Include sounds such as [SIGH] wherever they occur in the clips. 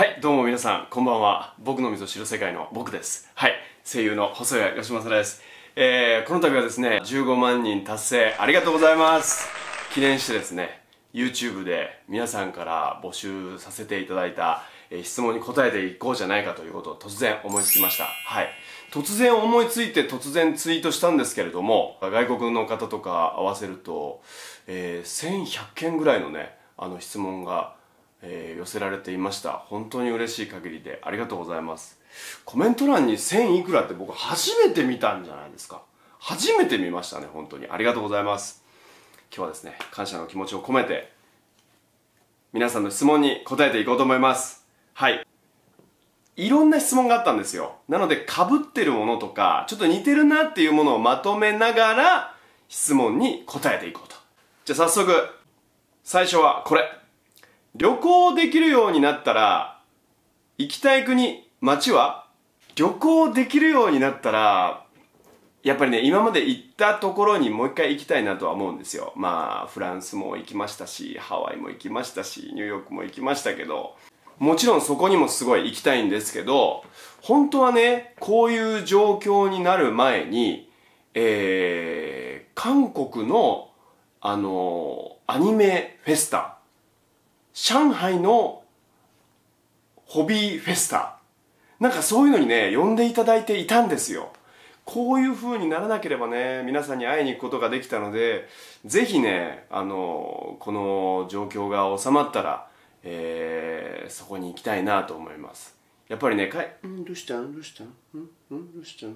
はい、どうも皆さん、こんばんは。僕の味噌汁世界の僕です。はい、声優の細谷義正です。えー、この度はですね、15万人達成、ありがとうございます。記念してですね、YouTube で皆さんから募集させていただいた、えー質問に答えていこうじゃないかということを突然思いつきました。はい。突然思いついて突然ツイートしたんですけれども、外国の方とか合わせると、えー1100件ぐらいのね、あの質問がえー寄せられていました。本当に嬉しい限りでありがとうございます。コメント欄に1000いくらって僕初めて見たんじゃないですか。初めて見ましたね本当に。ありがとうございます。今日はですね感謝の気持ちを込めて皆さんの質問に答えていこうと思います。はい。いろんな質問があったんですよ。なので被ってるものとかちょっと似てるなっていうものをまとめながら質問に答えていこうと。じゃあ早速最初はこれ。旅行できるようになったら行きたい国街は？旅行できるようになったらやっぱりね今まで行ったところにもう一回行きたいなとは思うんですよ。まあフランスも行きましたしハワイも行きましたしニューヨークも行きましたけどもちろんそこにもすごい行きたいんですけど本当はねこういう状況になる前にえー、韓国のあのアニメフェスタ上海のホビーフェスタ。なんかそういうのにね呼んでいただいていたんですよ。こういう風にならなければね皆さんに会いに行くことができたのでぜひねあのこの状況が収まったら、えーそこに行きたいなと思います。やっぱりねかいんどうしたんどうしたん？んん？どうしたの？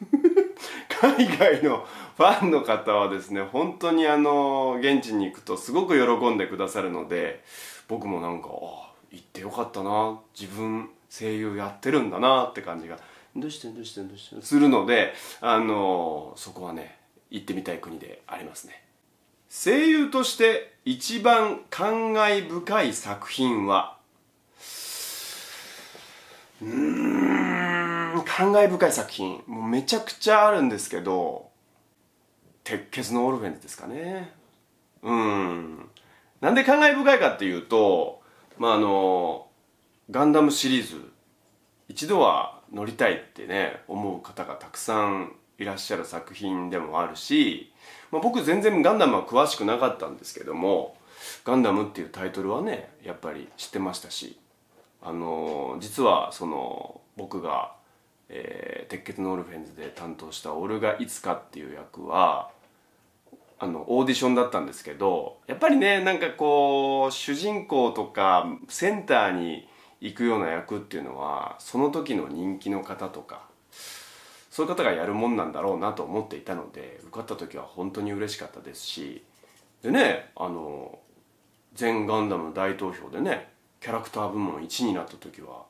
[LAUGHS] 海外のファンの方はですね本当にあの現地に行くとすごく喜んでくださるので僕もなんかあ行ってよかったな。自分声優やってるんだなって感じが。どうしてんどうしてんどうしてん？するのであのそこはね行ってみたい国でありますね。声優として一番感慨深い作品はうーん感慨深い作品。もうめちゃくちゃあるんですけど鉄血のオルフェンズですかね。うんなんで感慨深いかっていうとまああのガンダムシリーズ一度は乗りたいってね思う方がたくさんいらっしゃる作品でもあるし、まあ、僕全然ガンダムは詳しくなかったんですけどもガンダムっていうタイトルはねやっぱり知ってましたしあの実はその僕が、えー鉄血のオルフェンズで担当したオルガ・イツカっていう役はあのオーディションだったんですけどやっぱりねなんかこう主人公とかセンターに行くような役っていうのはその時の人気の方とかそういう方がやるもんなんだろうなと思っていたので受かった時は本当に嬉しかったですしでねあの全ガンダム大投票でねキャラクター部門1位になった時は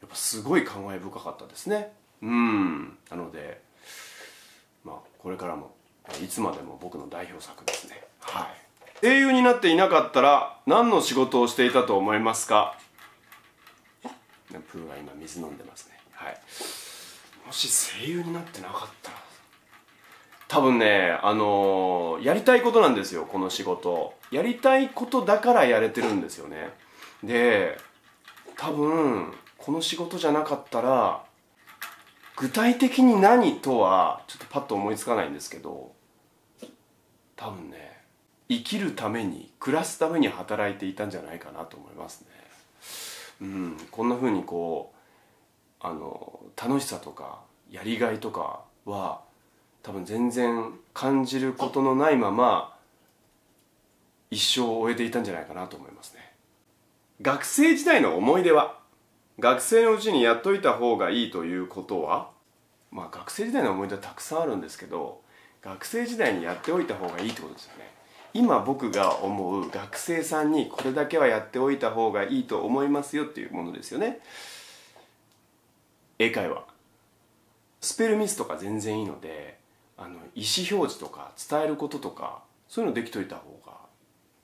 やっぱすごい感慨深かったですね。うん。なのでまあこれからもいつまでも僕の代表作ですね。はい。声優になっていなかったら何の仕事をしていたと思いますか？プーが今水飲んでますね。はい。もし声優になってなかったら多分ねあのーやりたいことなんですよこの仕事。やりたいことだからやれてるんですよね。で多分この仕事じゃなかったら具体的に何とはちょっとパッと思いつかないんですけど多分ね生きるために暮らすために働いていたんじゃないかなと思いますね。うんこんな風にこうあの楽しさとかやりがいとかは多分全然感じることのないまま一生を終えていたんじゃないかなと思いますね。学生時代の思い出は学生のうちにやっといた方がいいということはまあ学生時代の思い出はたくさんあるんですけど学生時代にやっておいた方がいいってことですよね。今僕が思う学生さんにこれだけはやっておいた方がいいと思いますよっていうものですよね。英会話。スペルミスとか全然いいのであの意思表示とか伝えることとかそういうのできといた方が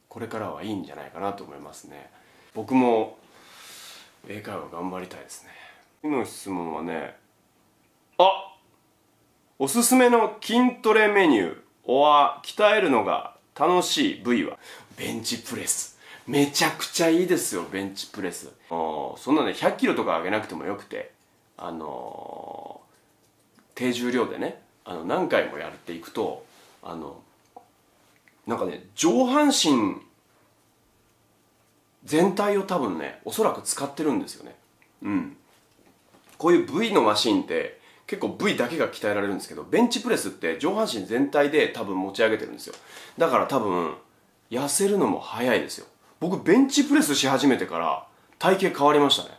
これからはいいんじゃないかなと思いますね。僕も英会話頑張りたいですね。次の質問はねあおすすめの筋トレメニュー。おは鍛えるのが楽しい部位は。ベンチプレス。めちゃくちゃいいですよベンチプレス。そんなね100キロとか上げなくてもよくて。あのー、低重量でねあの何回もやっていくとあのなんかね上半身全体を多分ねおそらく使ってるんですよね。うん。こういう V のマシンって結構 V だけが鍛えられるんですけどベンチプレスって上半身全体で多分持ち上げてるんですよ。だから多分痩せるのも早いですよ。僕ベンチプレスし始めてから体型変わりましたね。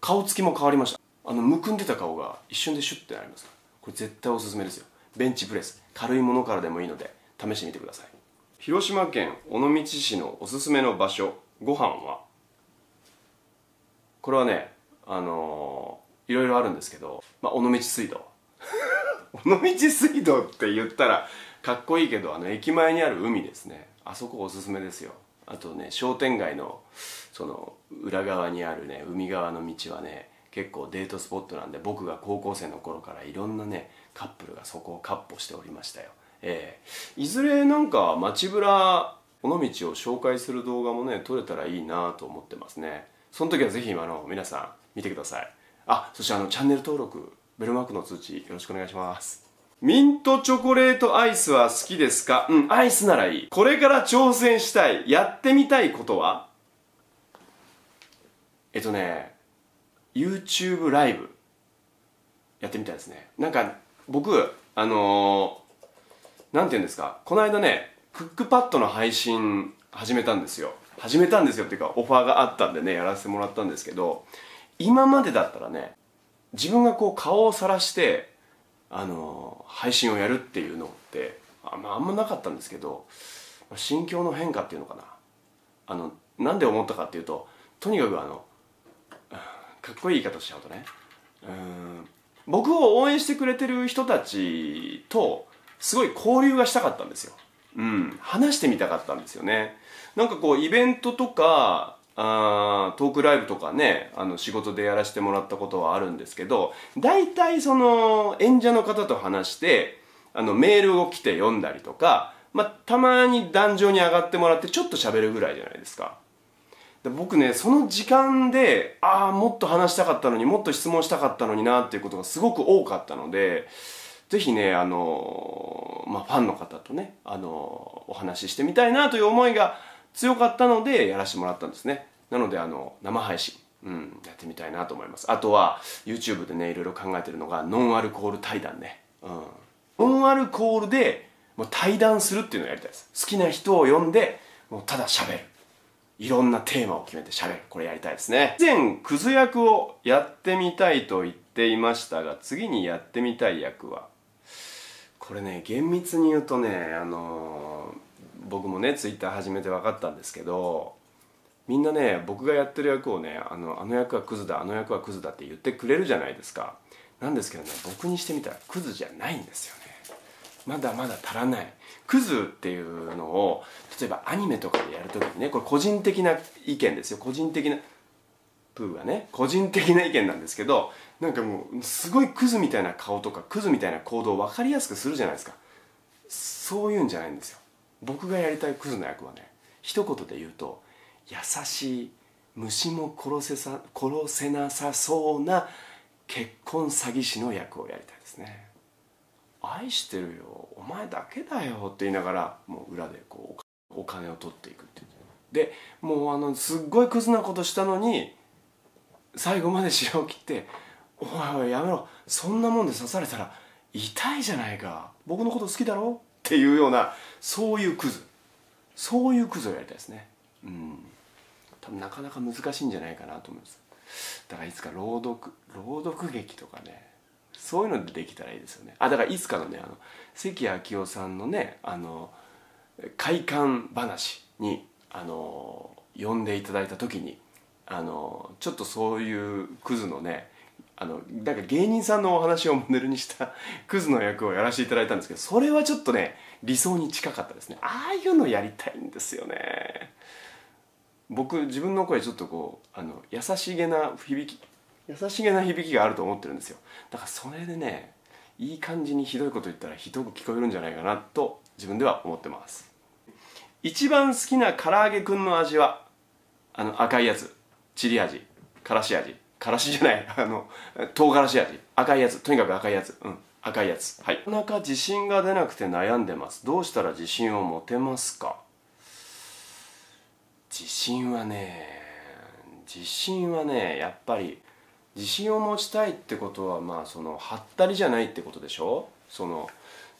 顔つきも変わりました。あのむくんでた顔が一瞬でシュッてなりますこれ絶対おすすめですよ。ベンチプレス。軽いものからでもいいので試してみてください。広島県尾道市のおすすめの場所ご飯は？これはねあの、いろいろあるんですけど、まあ、尾道水道。[LAUGHS] 尾道水道って言ったらかっこいいけどあの駅前にある海ですね。あそこおすすめですよ。あとね商店街のその裏側にあるね海側の道はね結構デートスポットなんで僕が高校生の頃からいろんなねカップルがそこをカッ歩しておりましたよ。ええ。ー、いずれなんか街ぶら尾道を紹介する動画もね撮れたらいいなと思ってますね。その時はぜひ今の皆さん見てください。あそしてあのチャンネル登録ベルマークの通知よろしくお願いしますミントチョコレートアイスは好きですか？うん、アイスならいい。これから挑戦したい、やってみたいことは？えっとね、YouTube ライブやってみたいですね。なんか僕、あのー、なんて言うんですか、この間ね、クックパッドの配信始めたんですよ。始めたんですよっていうか、オファーがあったんでね、やらせてもらったんですけど、今までだったらね、自分がこう顔をさらして、あの配信をやるっていうのってあ,、ま、あんまなかったんですけど心境の変化っていうのかなあのなんで思ったかっていうととにかくあのかっこいい言い方しちゃうとねうん僕を応援してくれてる人たちとすごい交流がしたかったんですよ。うん、話してみたかったんですよね。なんかこうイベントとかあトークライブとかねあの仕事でやらせてもらったことはあるんですけど大体その演者の方と話してあのメールを来て読んだりとか、まあ、たまに壇上に上がってもらってちょっと喋るぐらいじゃないですか。で僕ねその時間でああもっと話したかったのにもっと質問したかったのになっていうことがすごく多かったのでぜひねあの、まあ、ファンの方とねあのお話ししてみたいなという思いが強かったのでやらせてもらったんですね。なのであの生配信うん、やってみたいなと思います。あとは YouTube でねいろいろ考えてるのがノンアルコール対談ね、うん、ノンアルコールでもう対談するっていうのをやりたいです。好きな人を呼んでもうただ喋る。いろんなテーマを決めて喋る。これやりたいですね。以前クズ役をやってみたいと言っていましたが次にやってみたい役はこれね厳密に言うとねあのー、僕もね Twitter 始めて分かったんですけどみんなね僕がやってる役をねあのあの役はクズだあの役はクズだって言ってくれるじゃないですか。なんですけどね僕にしてみたらクズじゃないんですよね。まだまだ足らない。クズっていうのを例えばアニメとかでやるときにねこれ個人的な意見ですよ。個人的なプーがね個人的な意見なんですけどなんかもうすごいクズみたいな顔とかクズみたいな行動を分かりやすくするじゃないですか。そういうんじゃないんですよ。僕がやりたいクズの役はね一言で言うと優しい虫も殺せさ殺せなさそうな結婚詐欺師の役をやりたいですね。愛してるよお前だけだよって言いながらもう裏でこうお金を取っていくっていう。でもうあのすっごいクズなことしたのに最後まで白を切って「おいおいやめろ。そんなもんで刺されたら痛いじゃないか。僕のこと好きだろ?」っていうようなそういうクズ。そういうクズをやりたいですね。うん。多分なかなか難しいんじゃないかなと思います。だからいつか朗読朗読劇とかねそういうのでできたらいいですよね。あだからいつかのねあの関明夫さんのねあの快感話にあの呼んでいただいた時にあのちょっとそういうクズのねあのなんか芸人さんのお話をモデルにした [LAUGHS] クズの役をやらせていただいたんですけどそれはちょっとね理想に近かったですね。ああいうのやりたいんですよね。僕自分の声ちょっとこうあの優しげな響き優しげな響きがあると思ってるんですよ。だからそれでねいい感じにひどいこと言ったらひどく聞こえるんじゃないかなと自分では思ってます。一番好きな唐揚げくんの味はあの赤いやつ。チリ味。からし味。からしじゃない。[LAUGHS] あの唐辛子味。赤いやつ。とにかく赤いやつ。うん。赤いやつ。はい。なかなか自信が出なくて悩んでます。どうしたら自信を持てますか？自信はね自信はねやっぱり自信を持ちたいってことはまあそのはったりじゃないってことでしょ？その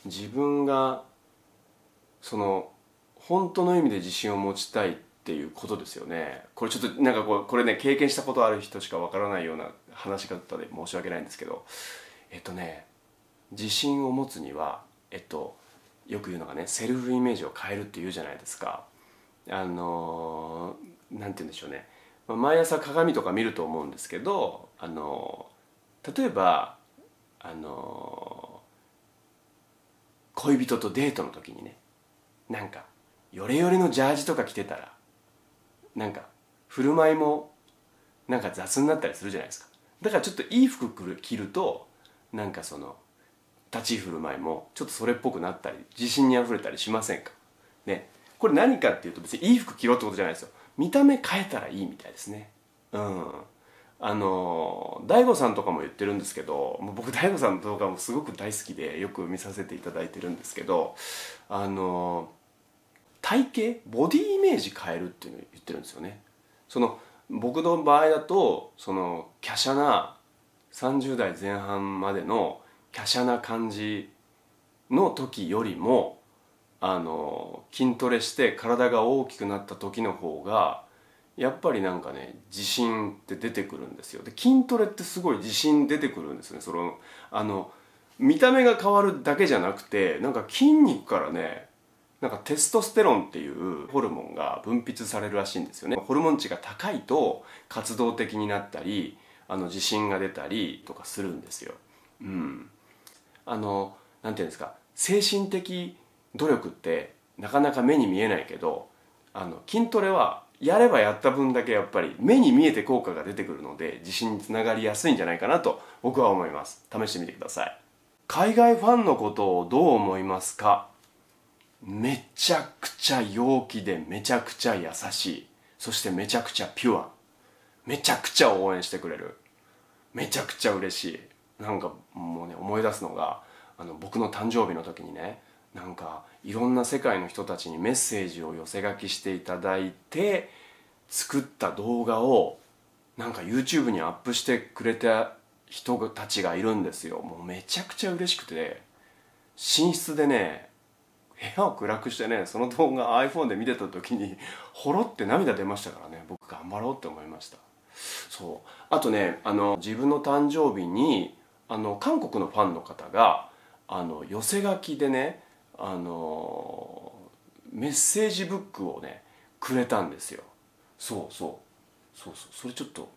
自分がその本当の意味で自信を持ちたいっていうことですよね。これちょっとなんかこうこれね経験したことある人しかわからないような話し方で申し訳ないんですけど。えっとね自信を持つにはえっとよく言うのがねセルフイメージを変えるって言うじゃないですか。あのなんて言うんでしょうね。毎朝鏡とか見ると思うんですけどあの例えばあの恋人とデートの時にねなんかヨレヨレのジャージとか着てたらなんか振る舞いもなんか雑になったりするじゃないですか。だからちょっといい服着るとなんかその立ち居振る舞いもちょっとそれっぽくなったり自信にあふれたりしませんか？ね。これ何かっていうと別にいい服着ろってことじゃないですよ。見た目変えたらいいみたいですね。うん。あの大悟さんとかも言ってるんですけどもう僕大悟さんの動画もすごく大好きでよく見させていただいてるんですけどあの体型ボディイメージ変えるっていうのを言ってるんですよね。その僕の場合だとその華奢な30代前半までの華奢な感じの時よりもあの筋トレして体が大きくなった時の方がやっぱりなんかね自信って出てくるんですよ。で筋トレってすごい自信出てくるんですねそのあの見た目が変わるだけじゃなくてなんか筋肉からねなんかテストステロンっていうホルモンが分泌されるらしいんですよね。ホルモン値が高いと活動的になったりあの自信が出たりとかするんですよ。うん。あのなんていうんですか精神的努力ってなかなか目に見えないけどあの筋トレはやればやった分だけやっぱり目に見えて効果が出てくるので自信につながりやすいんじゃないかなと僕は思います。試してみてください。海外ファンのことをどう思いますか？めちゃくちゃ陽気でめちゃくちゃ優しい。そしてめちゃくちゃピュア。めちゃくちゃ応援してくれる。めちゃくちゃ嬉しい。なんかもうね思い出すのがあの僕の誕生日の時にねなんかいろんな世界の人たちにメッセージを寄せ書きしていただいて作った動画をなんか YouTube にアップしてくれた人たちがいるんですよ。もうめちゃくちゃ嬉しくて。寝室でね部屋を暗くしてねその動画 iPhone で見てた時にほろって涙出ましたからね。僕頑張ろうって思いました。そう。あとねあの自分の誕生日にあの韓国のファンの方があの寄せ書きでねあのメッセージブックをねくれたんですよ。そうそう。そうそう。それちょっと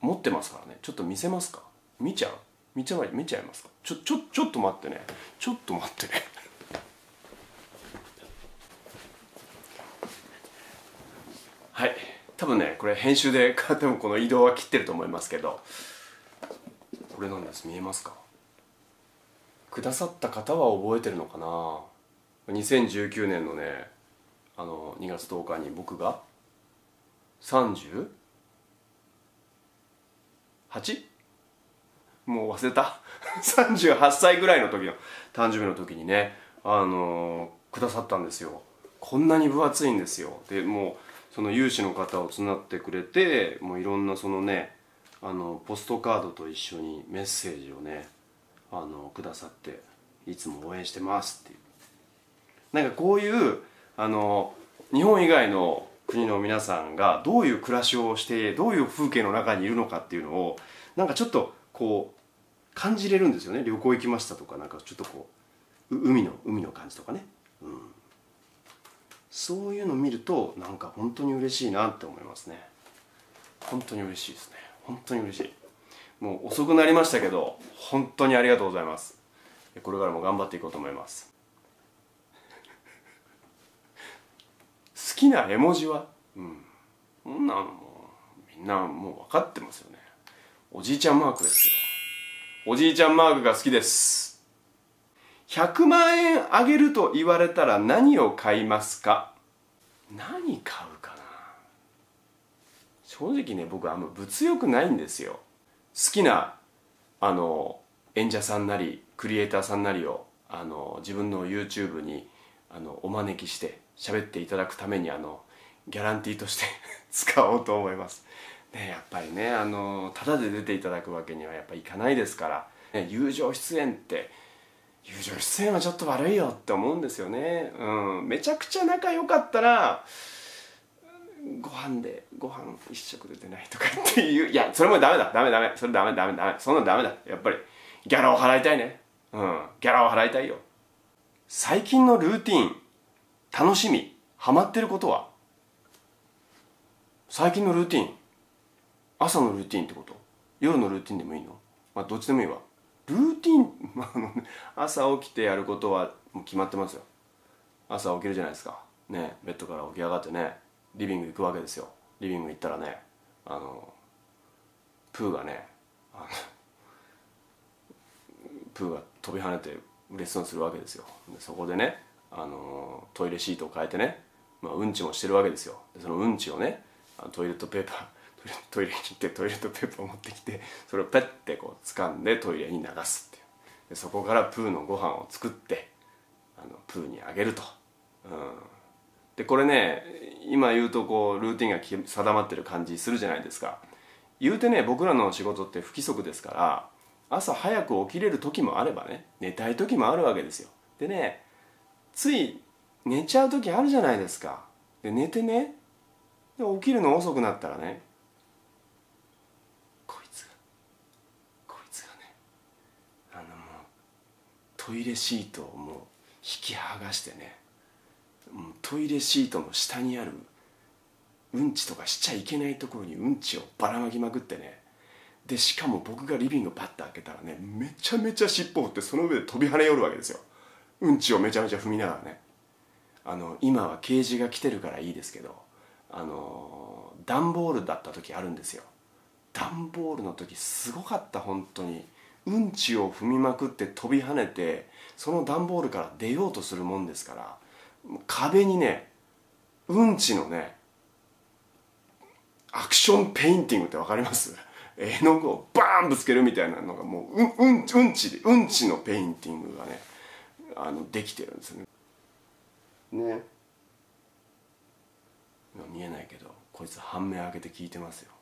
持ってますからね。ちょっと見せますか？見ちゃう？見ちゃ見ちゃいますか？ちょちょちょっと待ってね。ちょっと待って。ねはい。多分ねこれ編集で [LAUGHS] 多分この移動は切ってると思いますけど。これなんです。見えますか？くださった方は覚えてるのかな？2019年のねあの2月10日に僕が 38? もう忘れた。[LAUGHS] 38歳ぐらいの時の誕生日の時にねあのくださったんですよ。こんなに分厚いんですよ。でもうその有志の方を募ってくれてもういろんなそのねあのポストカードと一緒にメッセージをねあのくださっていつも応援してますっていう。なんかこういうあの日本以外の国の皆さんがどういう暮らしをしてどういう風景の中にいるのかっていうのをなんかちょっとこう感じれるんですよね。旅行行きましたとかなんかちょっとこう海の海の感じとかね、うん、そういうの見るとなんか本当に嬉しいなって思いますね。本当に嬉しいですね。本当に嬉しい。もう遅くなりましたけど本当にありがとうございます。これからも頑張っていこうと思います。きな絵文字は？うん。そんなのもうみんなもう分かってますよね。おじいちゃんマークですよ。おじいちゃんマークが好きです。100万円あげると言われたら何を買いますか？何買うかな？正直ね僕あんま物欲ないんですよ。好きなあの演者さんなりクリエイターさんなりをあの自分の YouTube にあのお招きして喋っていただくためにあのギャランティーとして [LAUGHS] 使おうと思います。ねやっぱりねあのタダで出ていただくわけにはやっぱいかないですから、ね、友情出演って友情出演はちょっと悪いよって思うんですよね。うんめちゃくちゃ仲良かったらご飯でご飯一食で出ないとかっていう。いやそれもダメだ。ダメダメ。それダメダメダメ。そんなのダメだ。やっぱりギャラを払いたいね。うんギャラを払いたいよ。最近のルーティン。楽しみハマってることは？最近のルーティン朝のルーティンってこと？夜のルーティンでもいいの？まあどっちでもいいわ。ルーティン、[LAUGHS] まあ、朝起きてやることはもう決まってますよ。朝起きるじゃないですか。ねベッドから起き上がってねリビング行くわけですよ。リビング行ったらねあのプーがねプーが飛び跳ねてレッスンするわけですよ。そこでねあのトイレシートを変えてね、まあ、うんちもしてるわけですよ。でそのうんちをねトイレットペーパー [LAUGHS] トイレに行ってトイレットペーパーを持ってきてそれをペッてこう掴んでトイレに流すっていう。でそこからプーのご飯を作ってあのプーにあげると、うん、でこれね今言うとこうルーティンが定まってる感じするじゃないですか。言うてね僕らの仕事って不規則ですから朝早く起きれる時もあればね寝たい時もあるわけですよ。でねつい寝ちゃう時あるじゃないですか。で寝てね。で起きるの遅くなったらね。こいつがこいつがねあのもうトイレシートをもう引き剥がしてね。トイレシートの下にあるうんちとかしちゃいけないところにうんちをばらまきまくってね。でしかも僕がリビングパッと開けたらねめちゃめちゃ尻尾振ってその上で飛び跳ね寄るわけですよ。うんちをめちゃめちゃ踏みながらね。あの今はケージが来てるからいいですけどあの段ボールだった時あるんですよ。段ボールの時すごかった本当に。うんちを踏みまくって飛び跳ねてその段ボールから出ようとするもんですから壁にねうんちのねアクションペインティングって分かります？絵の具をバーンぶつけるみたいなのがもううんうんうんちでうんちのペインティングがねあのできてるんですね。ね。見えないけどこいつ半目開けて聞いてますよ。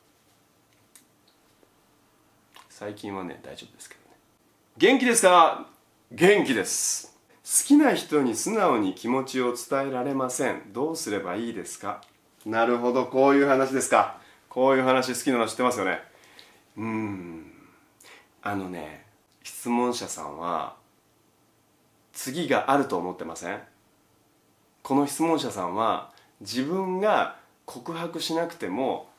最近はね大丈夫ですけどね。元気ですか？元気です。好きな人に素直に気持ちを伝えられません。どうすればいいですか？なるほど。こういう話ですか。こういう話好きなの知ってますよね？うん。あのね質問者さんは次があると思ってません？この質問者さんは自分が告白しなくても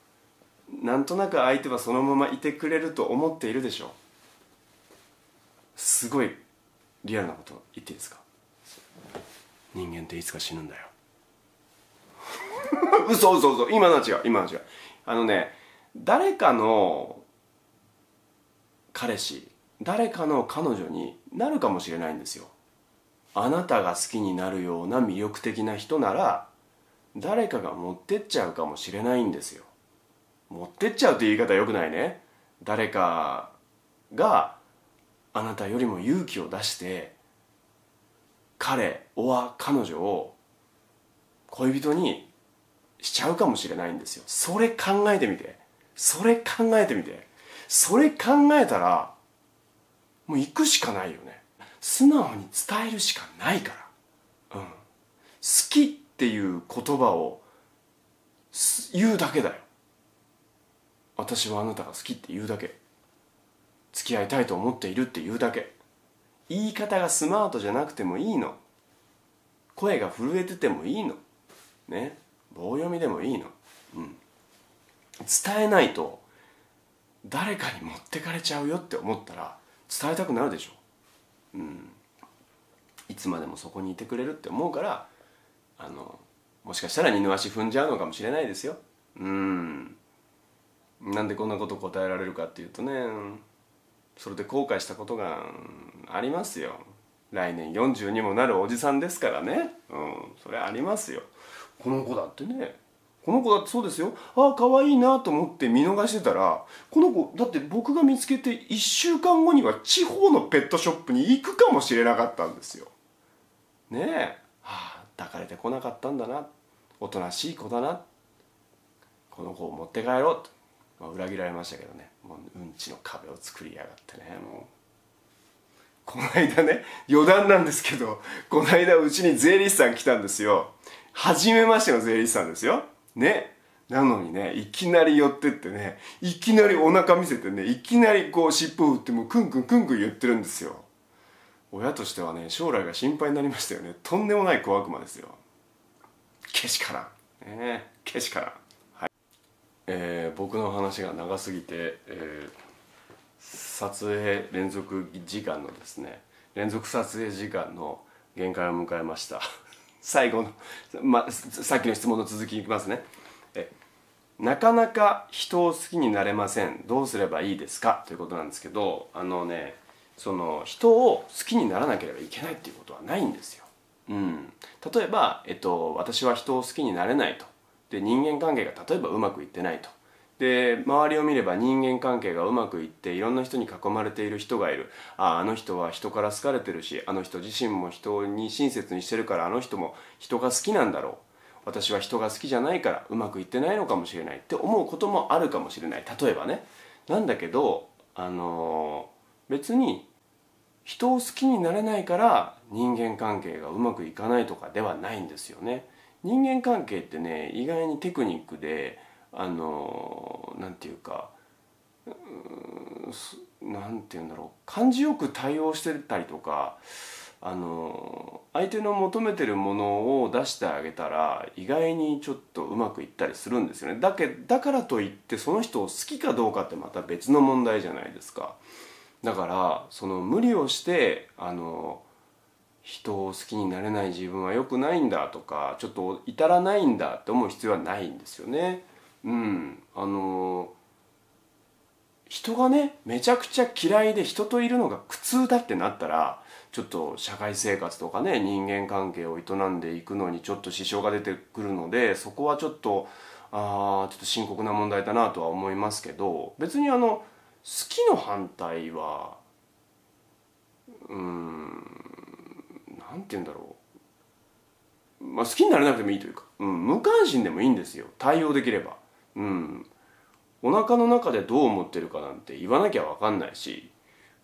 なんとなく相手はそのままいてくれると思っているでしょう。すごいリアルなこと言っていいですか？人間っていつか死ぬんだよ。[LAUGHS] 嘘嘘嘘。今のは違う。今のは違う。あのね誰かの彼氏誰かの彼女になるかもしれないんですよ。あなたが好きになるような魅力的な人なら誰かが持ってっちゃうかもしれないんですよ。持ってっちゃうって言い方よくないね。誰かがあなたよりも勇気を出して彼おは彼女を恋人にしちゃうかもしれないんですよ。それ考えてみて。それ考えてみて。それ考えたらもう行くしかないよね。素直に伝えるしかないから。うん。好きっていう言葉を言うだけだよ。私はあなたが好きって言うだけ。付き合いたいと思っているって言うだけ。言い方がスマートじゃなくてもいいの。声が震えててもいいの。ね。棒読みでもいいの。うん。伝えないと誰かに持ってかれちゃうよって思ったら伝えたくなるでしょ。うん。いつまでもそこにいてくれるって思うからあのもしかしたら二の足踏んじゃうのかもしれないですよ。うん。なんでこんなこと答えられるかっていうとねそれで後悔したことがありますよ。来年40にもなるおじさんですからね。うん。それありますよ。この子だってねこの子だってそうですよ。ああ可愛いなと思って見逃してたらこの子だって僕が見つけて1週間後には地方のペットショップに行くかもしれなかったんですよ。ねえ、はあ、抱かれてこなかったんだな。おとなしい子だな。この子を持って帰ろうと、まあ、裏切られましたけどね。もううんちの壁を作りやがってねもう。この間ね余談なんですけどこの間うちに税理士さん来たんですよ。初めましての税理士さんですよ。ね。なのにねいきなり寄ってってねいきなりお腹見せてねいきなりこう尻尾振ってもうクンクンクンクン言ってるんですよ。親としてはね将来が心配になりましたよね。とんでもない小悪魔ですよ。けしからん。ね。けしからん。はい。えー、僕の話が長すぎて、えー、撮影連続時間のですね連続撮影時間の限界を迎えました。最後の、ま、さっきの質問の続きいきますね。えなかなか人を好きになれません。どうすればいいですか？ということなんですけどあのねその人を好きにならなければいけないっていうことはないんですよ、うん、例えば、えっと、私は人を好きになれないと。で人間関係が例えばうまくいってないと。で周りを見れば人間関係がうまくいっていろんな人に囲まれている人がいる。あああの人は人から好かれてるしあの人自身も人に親切にしてるからあの人も人が好きなんだろう。私は人が好きじゃないからうまくいってないのかもしれない。って思うこともあるかもしれない。例えばね。なんだけどあのー、別に人を好きになれないから人間関係がうまくいかないとかではないんですよね。人間関係ってね意外にテクニックであのなんていうかなんて言うんだろう感じよく対応してたりとかあの相手の求めてるものを出してあげたら意外にちょっとうまくいったりするんですよねだけだからといってその人を好きかどうかってまた別の問題じゃないですかだからその無理をしてあの人を好きになれない自分は良くないんだとかちょっと至らないんだって思う必要はないんですよね。うん。あの人がねめちゃくちゃ嫌いで人といるのが苦痛だってなったらちょっと社会生活とかね人間関係を営んでいくのにちょっと支障が出てくるのでそこはちょっとああちょっと深刻な問題だなとは思いますけど別にあの好きの反対はうんなんて言うんだろう。まあ好きになれなくてもいいというか、うん、無関心でもいいんですよ。対応できれば。うんお腹の中でどう思ってるかなんて言わなきゃ分かんないし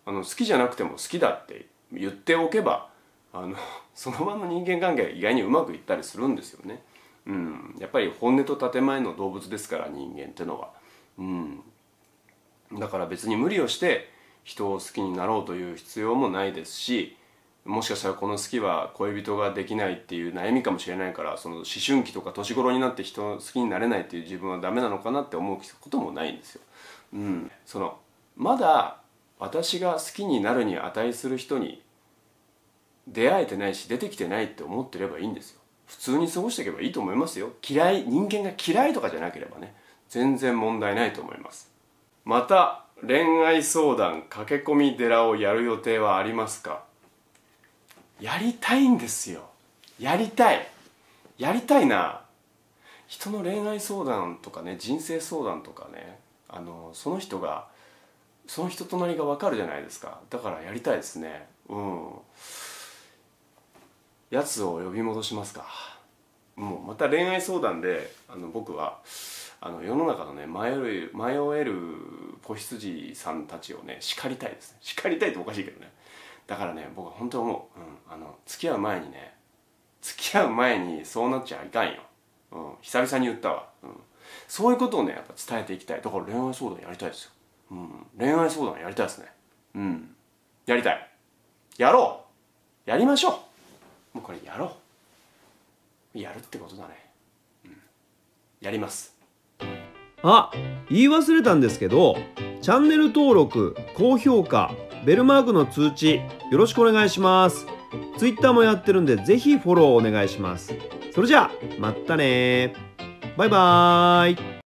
あの好きじゃなくても好きだって言っておけばあの [LAUGHS] その場の人間関係が意外にうまくいったりするんですよね。うん、やっぱり本音と建前の動物ですから人間ってのは。うん、だから別に無理をして人を好きになろうという必要もないですしもしかしたらこの好きは恋人ができないっていう悩みかもしれないからその思春期とか年頃になって人好きになれないっていう自分はダメなのかなって思うこともないんですよ。うん、そのまだ私が好きになるに値する人に出会えてないし出てきてないって思ってればいいんですよ。普通に過ごしていけばいいと思いますよ。嫌い人間が嫌いとかじゃなければね全然問題ないと思います。また恋愛相談駆け込み寺をやる予定はありますか？やりたいんですよ。やりたい。やりたいな。人の恋愛相談とかね人生相談とかねあのその人がその人となりが分かるじゃないですか。だからやりたいですね。うん。やつを呼び戻しますか。もうまた恋愛相談であの僕はあの世の中のね迷える迷える子羊さんたちをね叱りたいですね。叱りたいっておかしいけどね。だからね僕は本当思う、うん、あの付き合う前にね付き合う前にそうなっちゃいかんよ、うん、久々に言ったわ、うん、そういうことをねやっぱ伝えていきたい。だから恋愛相談やりたいですよ、うん、恋愛相談やりたいですね。うん。やりたい。やろう。やりましょう。もうこれやろう。やるってことだね、うん、やります。あ言い忘れたんですけどチャンネル登録高評価ベルマークの通知よろしくお願いします。ツイッターもやってるんでぜひフォローお願いします。それじゃあまたねバイバーイ。